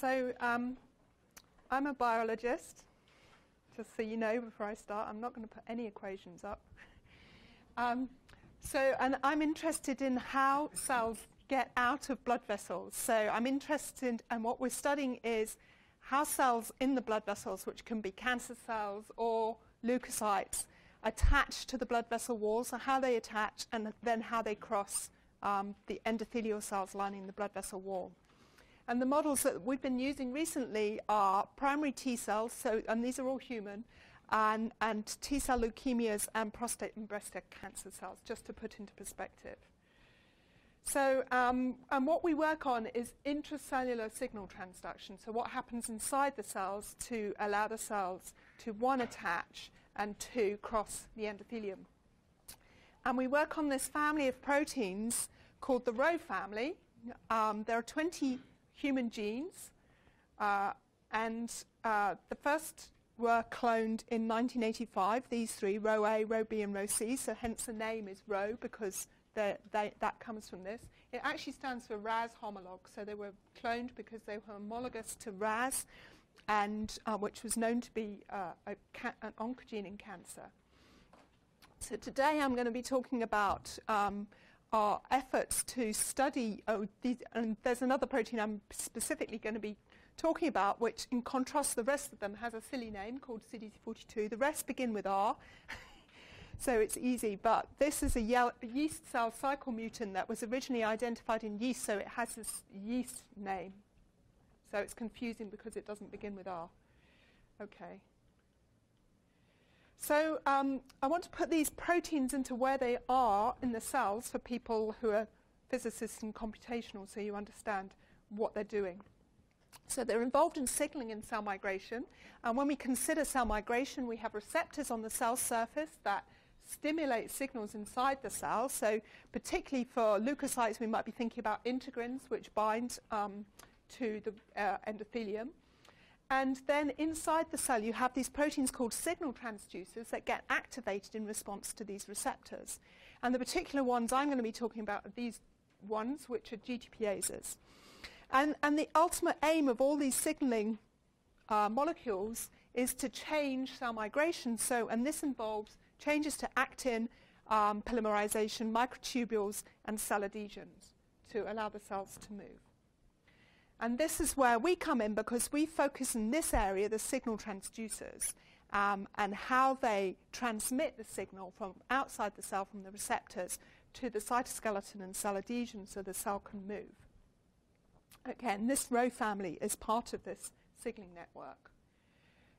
So um, I'm a biologist, just so you know before I start. I'm not going to put any equations up. Um, so, and I'm interested in how cells get out of blood vessels. So I'm interested, and what we're studying is how cells in the blood vessels, which can be cancer cells or leukocytes, attach to the blood vessel walls, and how they attach, and then how they cross um, the endothelial cells lining the blood vessel wall. And the models that we've been using recently are primary T cells, so, and these are all human, and, and T cell leukemias and prostate and breast cancer cells, just to put into perspective. So, um, and what we work on is intracellular signal transduction. So, what happens inside the cells to allow the cells to one attach and two cross the endothelium. And we work on this family of proteins called the Rho family. Um, there are 20 human genes, uh, and uh, the first were cloned in 1985, these three, Rho A, Rho B, and Rho C, so hence the name is Rho because they, that comes from this. It actually stands for Ras homolog, so they were cloned because they were homologous to Ras, and uh, which was known to be uh, an oncogene in cancer. So today I'm going to be talking about um, our efforts to study, oh, these, and there's another protein I'm specifically going to be talking about, which in contrast to the rest of them has a silly name called CD42. The rest begin with R, so it's easy, but this is a yeast cell cycle mutant that was originally identified in yeast, so it has this yeast name. So it's confusing because it doesn't begin with R. Okay. So um, I want to put these proteins into where they are in the cells for people who are physicists and computational so you understand what they're doing. So they're involved in signaling in cell migration. And when we consider cell migration, we have receptors on the cell surface that stimulate signals inside the cell. So particularly for leukocytes, we might be thinking about integrins, which bind um, to the uh, endothelium. And then inside the cell, you have these proteins called signal transducers that get activated in response to these receptors. And the particular ones I'm going to be talking about are these ones, which are GTPases. And, and the ultimate aim of all these signaling uh, molecules is to change cell migration. So, and this involves changes to actin, um, polymerization, microtubules, and cell adhesions to allow the cells to move. And this is where we come in because we focus in this area, the signal transducers, um, and how they transmit the signal from outside the cell, from the receptors, to the cytoskeleton and cell adhesion so the cell can move. Okay, and this Rho family is part of this signaling network.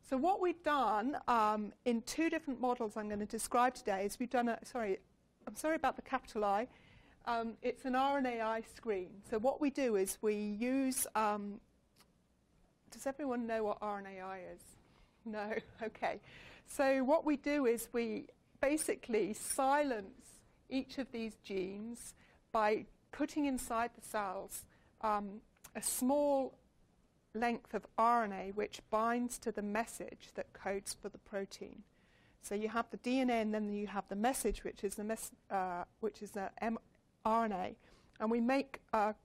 So what we've done um, in two different models I'm going to describe today is we've done a, sorry, I'm sorry about the capital I, um, it's an RNAi screen. So what we do is we use, um, does everyone know what RNAi is? No? Okay. So what we do is we basically silence each of these genes by putting inside the cells um, a small length of RNA which binds to the message that codes for the protein. So you have the DNA and then you have the message, which is the uh, which is the RNA, and we make a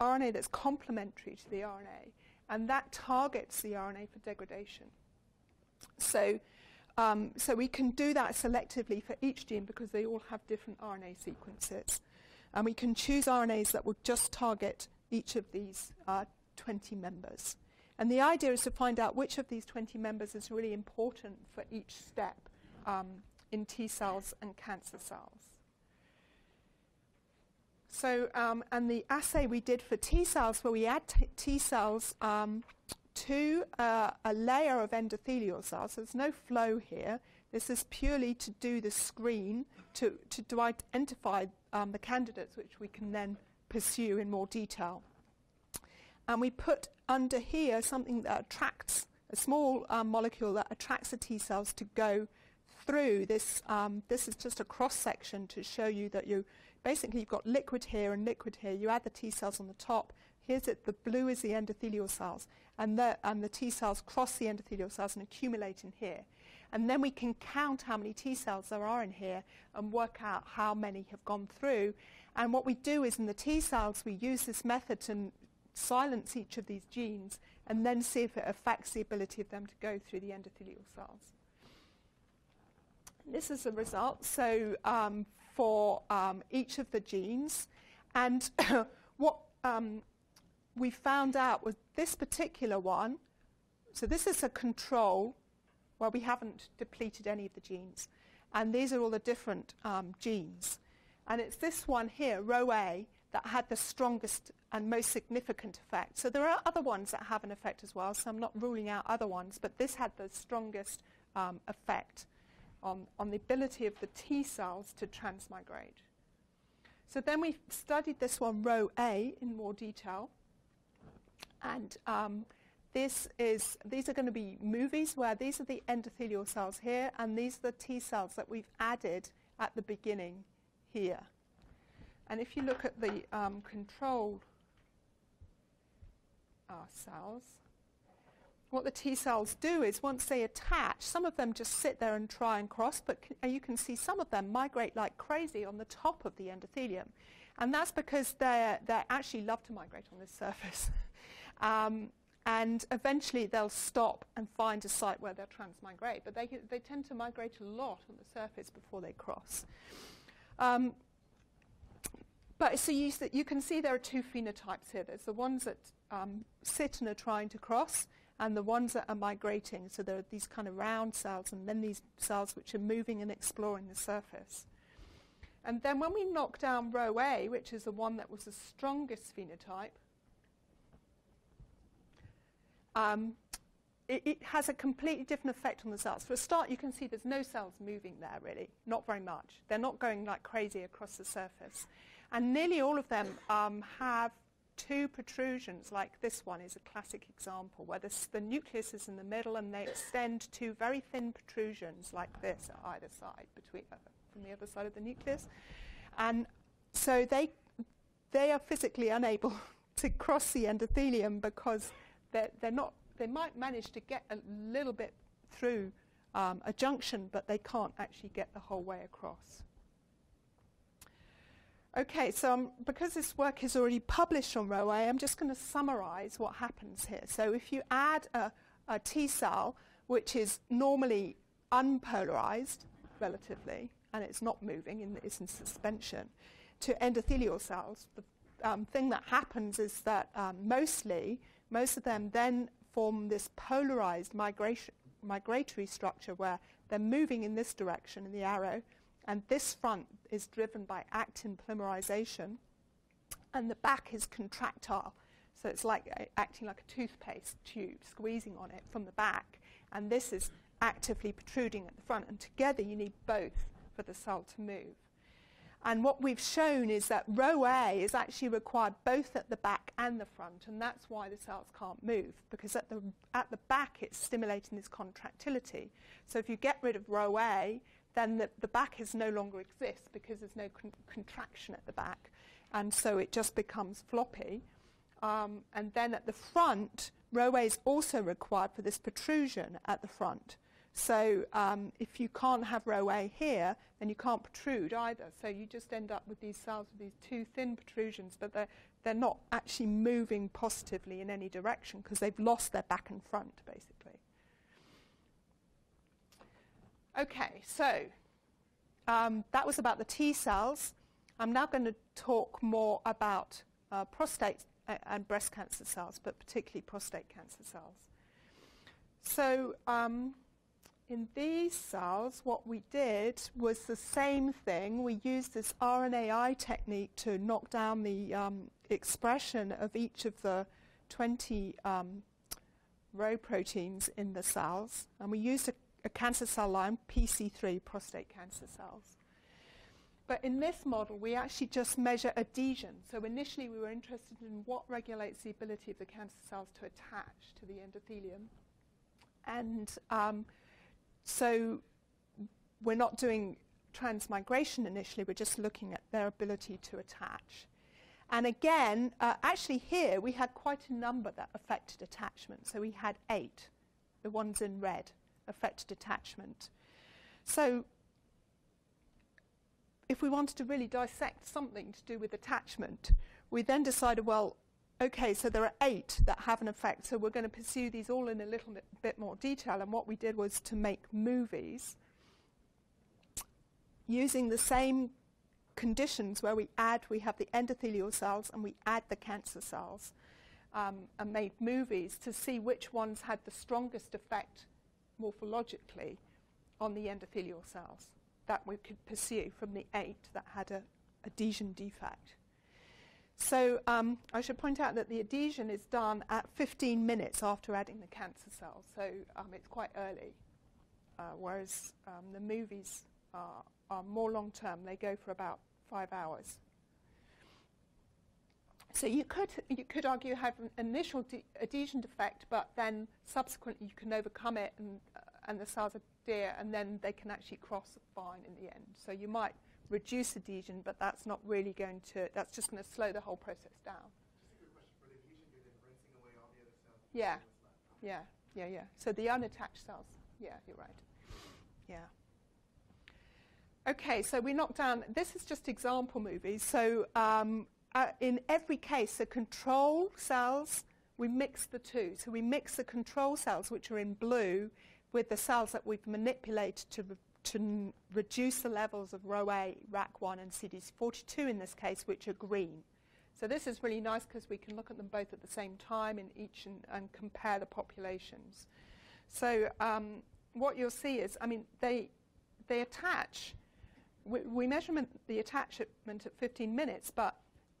RNA that's complementary to the RNA, and that targets the RNA for degradation. So, um, so we can do that selectively for each gene because they all have different RNA sequences, and we can choose RNAs that will just target each of these uh, 20 members. And the idea is to find out which of these 20 members is really important for each step um, in T cells and cancer cells. So, um, and the assay we did for T cells, where we add t, cells um, to uh, a layer of endothelial cells, so there's no flow here. This is purely to do the screen to, to, to identify um, the candidates, which we can then pursue in more detail. And we put under here something that attracts a small um, molecule that attracts the T cells to go through this. Um, this is just a cross section to show you that you basically you've got liquid here and liquid here. You add the T cells on the top. Here's it, the blue is the endothelial cells, and the, and the T cells cross the endothelial cells and accumulate in here. And then we can count how many T cells there are in here and work out how many have gone through. And what we do is in the T cells, we use this method to, silence each of these genes and then see if it affects the ability of them to go through the endothelial cells. This is the result. So um, for um, each of the genes, and what um, we found out was this particular one. So this is a control where we haven't depleted any of the genes, and these are all the different um, genes. And it's this one here, row A, that had the strongest and most significant effect. So there are other ones that have an effect as well, so I'm not ruling out other ones, but this had the strongest um, effect on, on the ability of the T cells to transmigrate. So then we studied this one, row A, in more detail. And um, this is, these are going to be movies where these are the endothelial cells here, and these are the T cells that we've added at the beginning here. And if you look at the um, control uh, cells, what the T cells do is once they attach, some of them just sit there and try and cross, but you can see some of them migrate like crazy on the top of the endothelium. And that's because they they actually love to migrate on this surface. um, and eventually they'll stop and find a site where they'll transmigrate. But they, they tend to migrate a lot on the surface before they cross. Um, but so you, you, can see there are two phenotypes here. There's the ones that um, sit and are trying to cross, and the ones that are migrating. So there are these kind of round cells, and then these cells which are moving and exploring the surface. And then when we knock down row A, which is the one that was the strongest phenotype, um, it, it, has a completely different effect on the cells. For a start, you can see there's no cells moving there, really, not very much. They're not going like crazy across the surface. And nearly all of them um, have two protrusions, like this one is a classic example, where the, the nucleus is in the middle and they extend two very thin protrusions like this at either side, between, uh, from the other side of the nucleus. And so they, they are physically unable to cross the endothelium because they're, they're not, they might manage to get a little bit through um, a junction, but they can't actually get the whole way across. Okay, so um, because this work is already published on row I'm just going to summarize what happens here. So if you add a, a T cell, which is normally unpolarized relatively, and it's not moving, and it's in suspension, to endothelial cells, the um, thing that happens is that um, mostly, most of them then form this polarized migration, migratory structure where they're moving in this direction in the arrow, and this front is driven by actin polymerization, and the back is contractile. So it's like uh, acting like a toothpaste tube, squeezing on it from the back. And this is actively protruding at the front. And together you need both for the cell to move. And what we've shown is that row A is actually required both at the back and the front, and that's why the cells can't move, because at the, at the back it's stimulating this contractility. So if you get rid of row A, then the, the back is no longer exists because there's no con- contraction at the back. And so it just becomes floppy. Um, and then at the front, row A is also required for this protrusion at the front. So um, if you can't have row A here, then you can't protrude either. So you just end up with these cells with these two thin protrusions, but they're, they're not actually moving positively in any direction because they've lost their back and front, basically. Okay, so um, that was about the T cells. I'm now going to talk more about uh, prostate uh, and breast cancer cells, but particularly prostate cancer cells. So um, in these cells, what we did was the same thing. We used this RNAi technique to knock down the um, expression of each of the 20 um, Rho proteins in the cells, and we used a a cancer cell line, PC3 prostate cancer cells. But in this model, we actually just measure adhesion. So initially, we were interested in what regulates the ability of the cancer cells to attach to the endothelium. And um, so we're not doing transmigration initially, we're just looking at their ability to attach. And again, uh, actually here, we had quite a number that affected attachment. So we had eight, the ones in red affect detachment. So if we wanted to really dissect something to do with attachment, we then decided, well, okay, so there are eight that have an effect, so we're going to pursue these all in a little bit, more detail. And what we did was to make movies using the same conditions where we add, we have the endothelial cells and we add the cancer cells um, and made movies to see which ones had the strongest effect morphologically on the endothelial cells that we could pursue from the eight that had a adhesion defect. So um, I should point out that the adhesion is done at 15 minutes after adding the cancer cells, so um, it's quite early, uh, whereas um, the movies are, are more long term. They go for about five hours. So you could, you could argue have an initial de- adhesion defect, but then subsequently you can overcome it and, uh, and the cells adhere, and then they can actually cross the fine in the end. So you might reduce adhesion, but that's not really going to, that's just going to slow the whole process down. Yeah, yeah, yeah, yeah. So the unattached cells, yeah, you're right. Yeah. Okay, so we knocked down, this is just example movies. So um, uh, in every case, the control cells, we mix the two. So we mix the control cells, which are in blue, with the cells that we've manipulated to, re- to reduce the levels of RhoA, RAC1, and CD42 in this case, which are green. So this is really nice because we can look at them both at the same time in each and, and compare the populations. So um, what you'll see is, I mean, they, they attach we, we measure the attachment at 15 minutes, but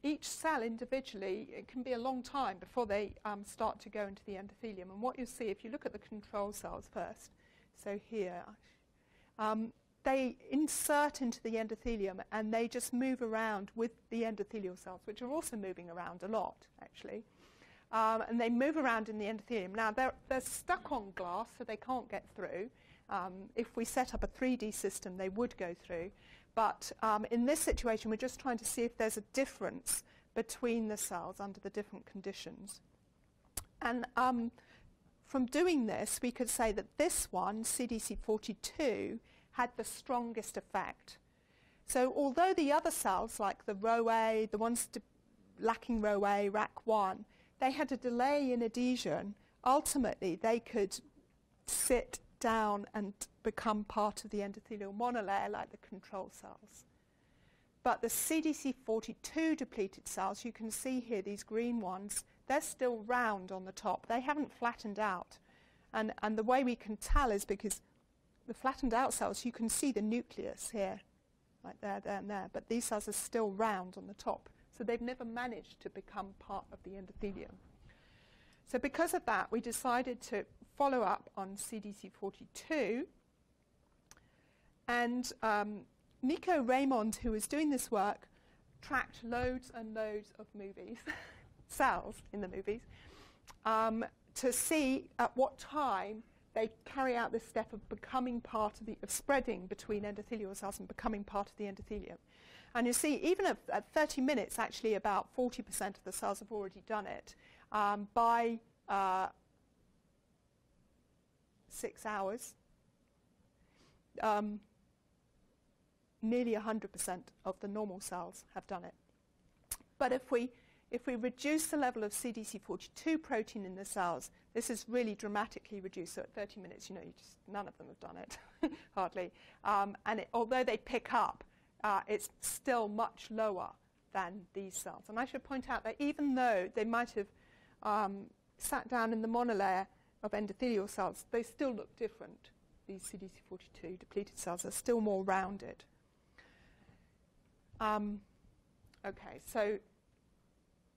each cell individually, it can be a long time before they um, start to go into the endothelium. And what you see, if you look at the control cells first, so here, um, they insert into the endothelium and they just move around with the endothelial cells, which are also moving around a lot, actually. Um, and they move around in the endothelium. Now, they're, they're stuck on glass, so they can't get through. Um, if we set up a 3D system, they would go through. But um, in this situation, we're just trying to see if there's a difference between the cells under the different conditions. And um, from doing this, we could say that this one, CDC42, had the strongest effect. So although the other cells, like the RhoA, the ones lacking RhoA, RAC1, they had a delay in adhesion, ultimately they could sit down and become part of the endothelial monolayer like the control cells. But the CDC42 depleted cells, you can see here, these green ones, they're still round on the top. They haven't flattened out. And, and the way we can tell is because the flattened out cells, you can see the nucleus here, like there, there, and there. But these cells are still round on the top. So they've never managed to become part of the endothelium. So because of that, we decided to follow up on CDC42. And um, Nico Raymond, who was doing this work, tracked loads and loads of movies, cells in the movies, um, to see at what time they carry out this step of becoming part of the, of spreading between endothelial cells and becoming part of the endothelium. And you see, even at, at 30 minutes, actually about 40% of the cells have already done it. Um, by uh, six hours, um, nearly 100% of the normal cells have done it. But if we, if we reduce the level of CDC42 protein in the cells, this is really dramatically reduced. So at 30 minutes, you know, you just, none of them have done it, hardly. Um, and it, although they pick up, uh, it's still much lower than these cells. And I should point out that even though they might have um, sat down in the monolayer of endothelial cells, they still look different. These CDC42 depleted cells are still more rounded. Um, okay, so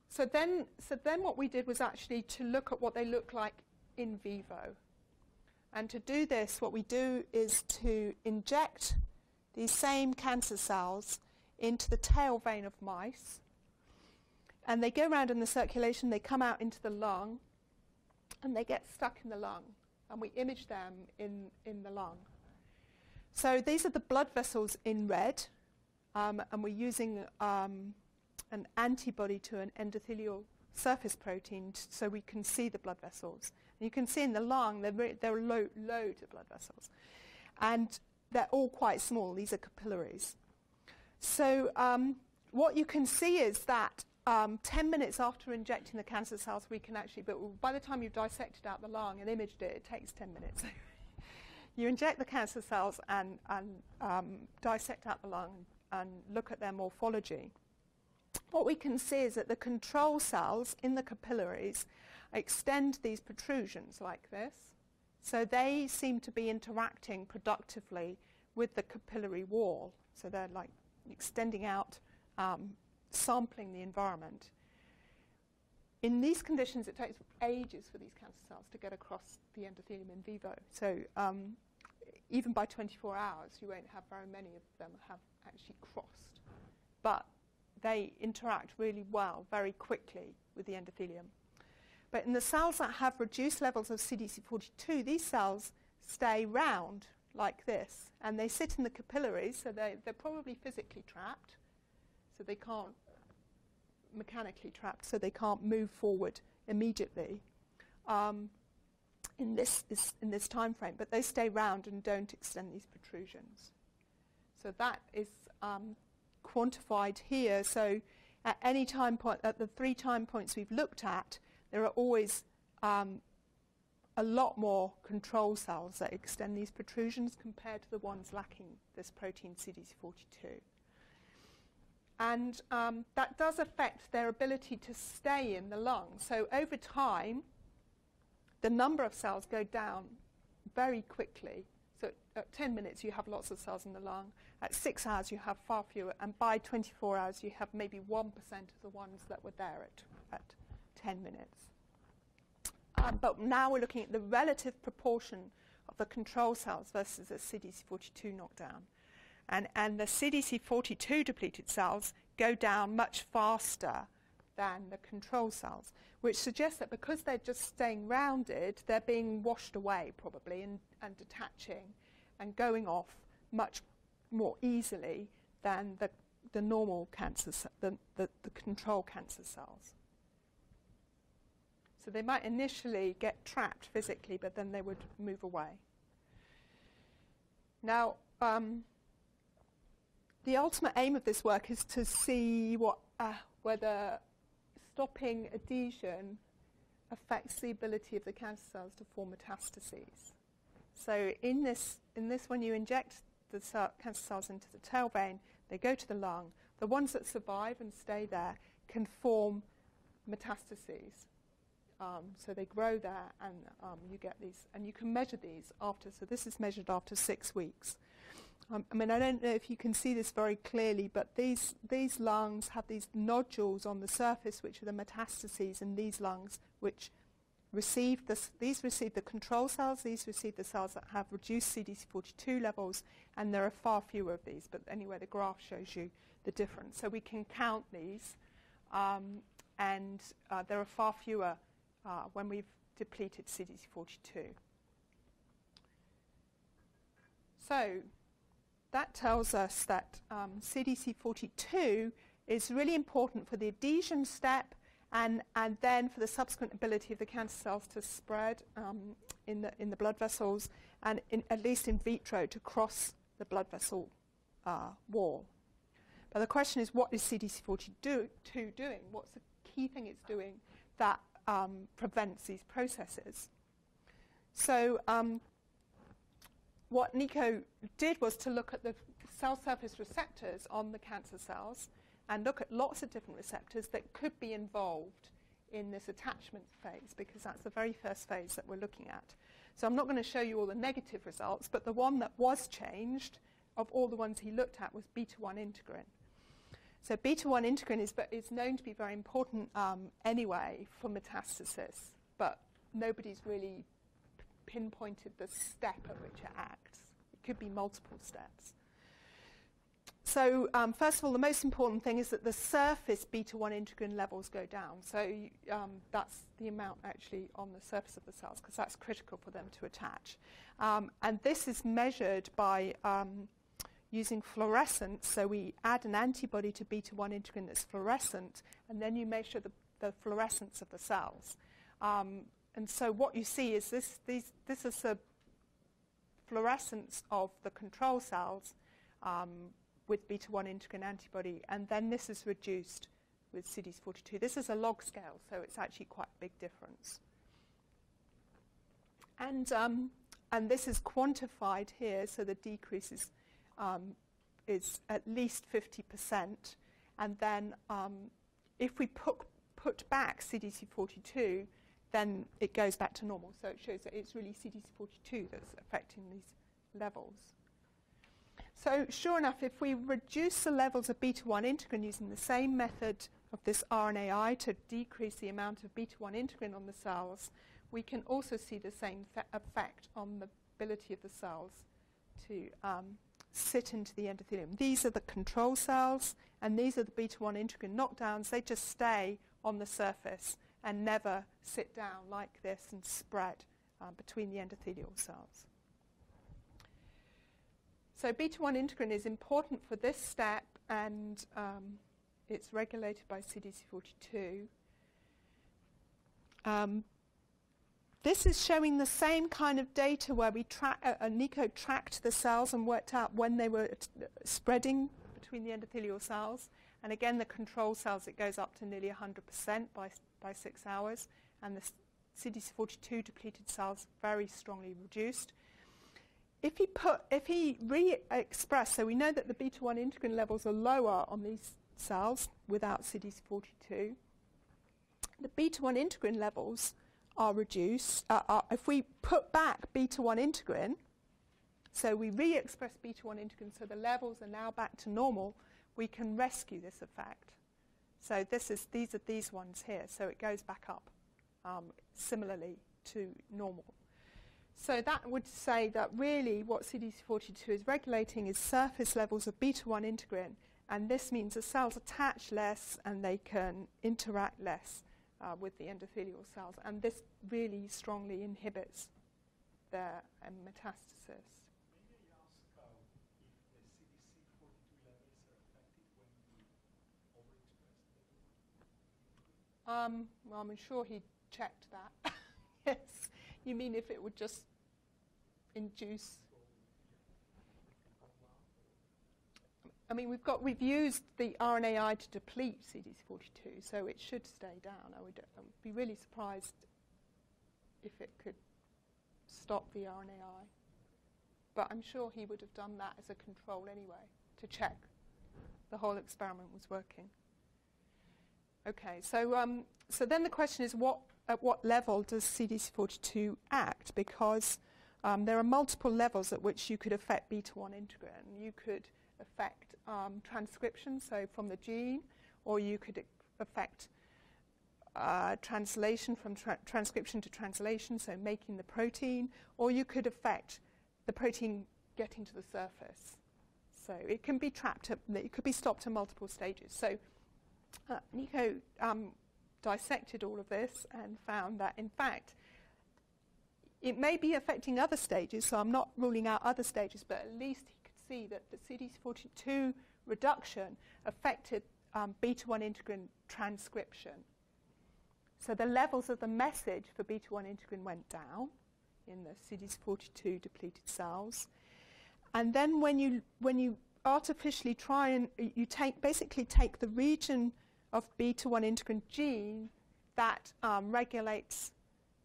so then so then what we did was actually to look at what they look like in vivo. And to do this, what we do is to inject these same cancer cells into the tail vein of mice. And they go around in the circulation, they come out into the lung, and they get stuck in the lung, and we image them in, in the lung. So these are the blood vessels in red, um, and we're using um, an antibody to an endothelial surface protein so we can see the blood vessels. And you can see in the lung there, there are lo- loads of blood vessels. And they're all quite small. These are capillaries. So um, what you can see is that um, 10 minutes after injecting the cancer cells, we can actually, but by the time you've dissected out the lung and imaged it, it takes 10 minutes. you inject the cancer cells and, and um, dissect out the lung and look at their morphology. What we can see is that the control cells in the capillaries extend these protrusions like this. So they seem to be interacting productively with the capillary wall. So they're like extending out, um, sampling the environment. In these conditions, it takes ages for these cancer cells to get across the endothelium in vivo. So um, even by 24 hours, you won't have very many of them have actually crossed. But they interact really well, very quickly with the endothelium. But in the cells that have reduced levels of CDC42, these cells stay round like this, and they sit in the capillaries, so they, they're probably physically trapped, so they can't mechanically trapped, so they can't move forward immediately um, in this, this, in this time frame, but they stay round and don't extend these protrusions. So that is um, quantified here. So at any time point, at the three time points we've looked at, there are always um, a lot more control cells that extend these protrusions compared to the ones lacking this protein CDC42. And um, that does affect their ability to stay in the lung. So over time, the number of cells go down very quickly. So at 10 minutes, you have lots of cells in the lung. At six hours, you have far fewer. And by 24 hours, you have maybe 1% of the ones that were there at, at 10 minutes. Um, but now we're looking at the relative proportion of the control cells versus the CDC42 knockdown. And, and the CDC42 depleted cells go down much faster than the control cells, which suggests that because they're just staying rounded, they're being washed away probably and, and detaching and going off much more easily than the, the normal cancer, the, the, the control cancer cells. So they might initially get trapped physically, but then they would move away. Now, um, the ultimate aim of this work is to see what, uh, whether stopping adhesion affects the ability of the cancer cells to form metastases. So in this, in this when you inject the cancer cells into the tail vein, they go to the lung. The ones that survive and stay there can form metastases. Um, so they grow there, and um, you get these, and you can measure these after. So this is measured after six weeks. Um, I mean, I don't know if you can see this very clearly, but these, these lungs have these nodules on the surface, which are the metastases in these lungs, which receive this, these receive the control cells, these receive the cells that have reduced CDC42 levels, and there are far fewer of these. But anyway, the graph shows you the difference. So we can count these, um, and uh, there are far fewer uh, when we've depleted CDC42. So that tells us that um, CDC42 is really important for the adhesion step and, and then for the subsequent ability of the cancer cells to spread um, in, the, in the blood vessels and in, at least in vitro to cross the blood vessel uh, wall. But the question is, what is CDC42 do, doing? What's the key thing it's doing that um, prevents these processes? So um, what Nico did was to look at the cell surface receptors on the cancer cells and look at lots of different receptors that could be involved in this attachment phase because that's the very first phase that we're looking at. So I'm not going to show you all the negative results, but the one that was changed of all the ones he looked at was beta-1 integrin. So beta-1 integrin is, is known to be very important um, anyway for metastasis, but nobody's really pinpointed the step at which it acts. It could be multiple steps. So um, first of all, the most important thing is that the surface beta-1 integrin levels go down. So um, that's the amount actually on the surface of the cells, because that's critical for them to attach. Um, and this is measured by um, using fluorescence. So we add an antibody to beta-1 integrin that's fluorescent, and then you measure the, the fluorescence of the cells. Um, and so what you see is this, these, this is a fluorescence of the control cells um, with beta-1 integrin antibody, and then this is reduced with CDC42. This is a log scale, so it's actually quite a big difference. And, um, and this is quantified here, so the decrease is, um, is at least 50%. And then um, if we put, put back CDC42, then it goes back to normal. So it shows that it's really CDC42 that's affecting these levels. So sure enough, if we reduce the levels of beta-1 integrin using the same method of this RNAi to decrease the amount of beta-1 integrin on the cells, we can also see the same effect on the ability of the cells to um, sit into the endothelium. These are the control cells, and these are the beta-1 integrin knockdowns. They just stay on the surface and never sit down like this and spread uh, between the endothelial cells. So beta-1 integrin is important for this step, and um, it's regulated by CDC42. Um, this is showing the same kind of data where we tra- uh, uh, Nico tracked the cells and worked out when they were t- spreading between the endothelial cells. And again, the control cells, it goes up to nearly 100% by, by six hours. And the CD42 depleted cells very strongly reduced. If he, put, if he re-expressed, so we know that the beta-1 integrin levels are lower on these cells without CD42, The beta-1 integrin levels are reduced. Uh, are, if we put back beta-1 integrin, so we re-express beta-1 integrin so the levels are now back to normal, we can rescue this effect. So this is, these are these ones here, so it goes back up um, similarly to normal. So that would say that really what CD42 is regulating is surface levels of beta-1 integrin, and this means the cells attach less and they can interact less uh, with the endothelial cells, and this really strongly inhibits their um, metastasis. Um, well, I'm sure he checked that. yes. You mean if it would just induce I mean, we've got we've used the RNAi to deplete CD42, so it should stay down. I would, I would be really surprised if it could stop the RNAi. But I'm sure he would have done that as a control anyway to check the whole experiment was working. Okay, so um, so then the question is, what at what level does CD42 act? Because um, there are multiple levels at which you could affect beta-1 integrin. You could affect um, transcription, so from the gene, or you could affect uh, translation from tra- transcription to translation, so making the protein, or you could affect the protein getting to the surface. So it can be trapped, at, it could be stopped at multiple stages. So uh, Nico um, dissected all of this and found that, in fact, it may be affecting other stages, so I'm not ruling out other stages, but at least he could see that the CD42 reduction affected um, beta-1 integrin transcription. So the levels of the message for beta-1 integrin went down in the CD42 depleted cells. And then when you, when you artificially try and you take, basically take the region of beta-1 integrin gene that um, regulates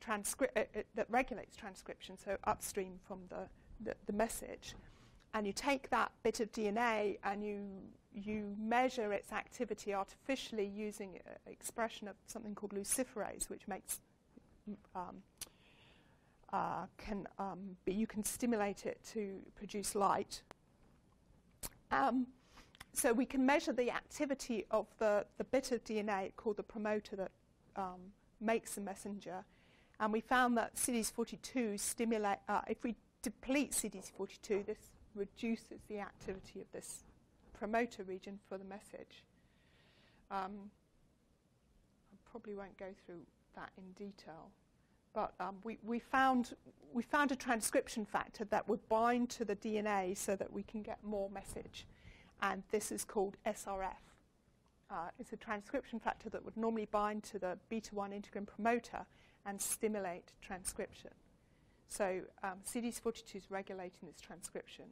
transcri- uh, uh, that regulates transcription, so upstream from the, the, the message, and you take that bit of DNA and you you measure its activity artificially using uh, expression of something called luciferase, which makes um, uh, can um, be, you can stimulate it to produce light. Um, so we can measure the activity of the, the bit of DNA called the promoter that um, makes the messenger, and we found that CD42 stimulate. Uh, if we deplete CD42, this reduces the activity of this promoter region for the message. Um, I probably won't go through that in detail, but um, we, we, found, we found a transcription factor that would bind to the DNA so that we can get more message, and this is called SRF. Uh, it's a transcription factor that would normally bind to the beta-1 integrin promoter and stimulate transcription. So um, CD42 is regulating this transcription.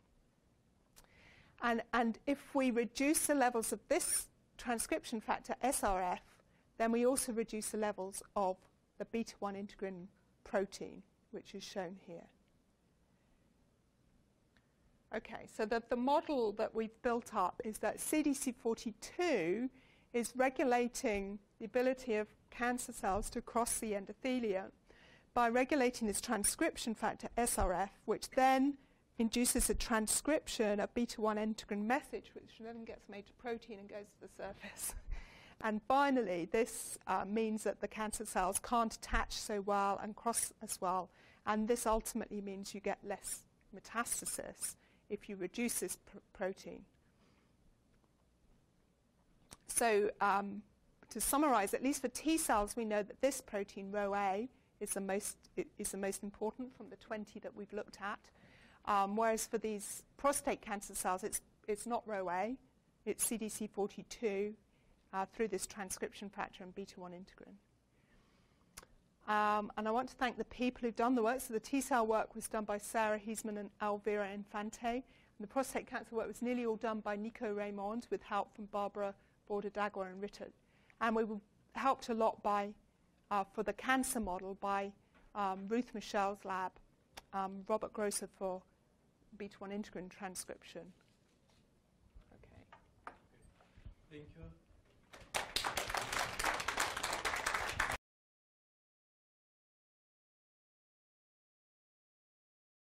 And, and if we reduce the levels of this transcription factor SRF, then we also reduce the levels of the beta 1 integrin protein, which is shown here. Okay, so the, the model that we've built up is that CDC42 is regulating the ability of cancer cells to cross the endothelium by regulating this transcription factor SRF, which then induces a transcription of beta-1 integrin message, which then gets made to protein and goes to the surface. and finally, this uh, means that the cancer cells can't attach so well and cross as well, and this ultimately means you get less metastasis if you reduce this pr- protein. So um, to summarize, at least for T cells, we know that this protein, RhoA, is the most, is the most important from the 20 that we've looked at. Um, whereas for these prostate cancer cells, it's, it's not RhoA, it's CDC42 uh, through this transcription factor and beta 1 integrin. Um, and I want to thank the people who've done the work. So the T cell work was done by Sarah Heisman and Elvira Infante. And the prostate cancer work was nearly all done by Nico Raymond with help from Barbara Border-Dagua and Rita. And we were helped a lot by, uh, for the cancer model by um, Ruth Michel's lab, um, Robert Grosser for beta 1 integrin transcription. Okay. Thank you.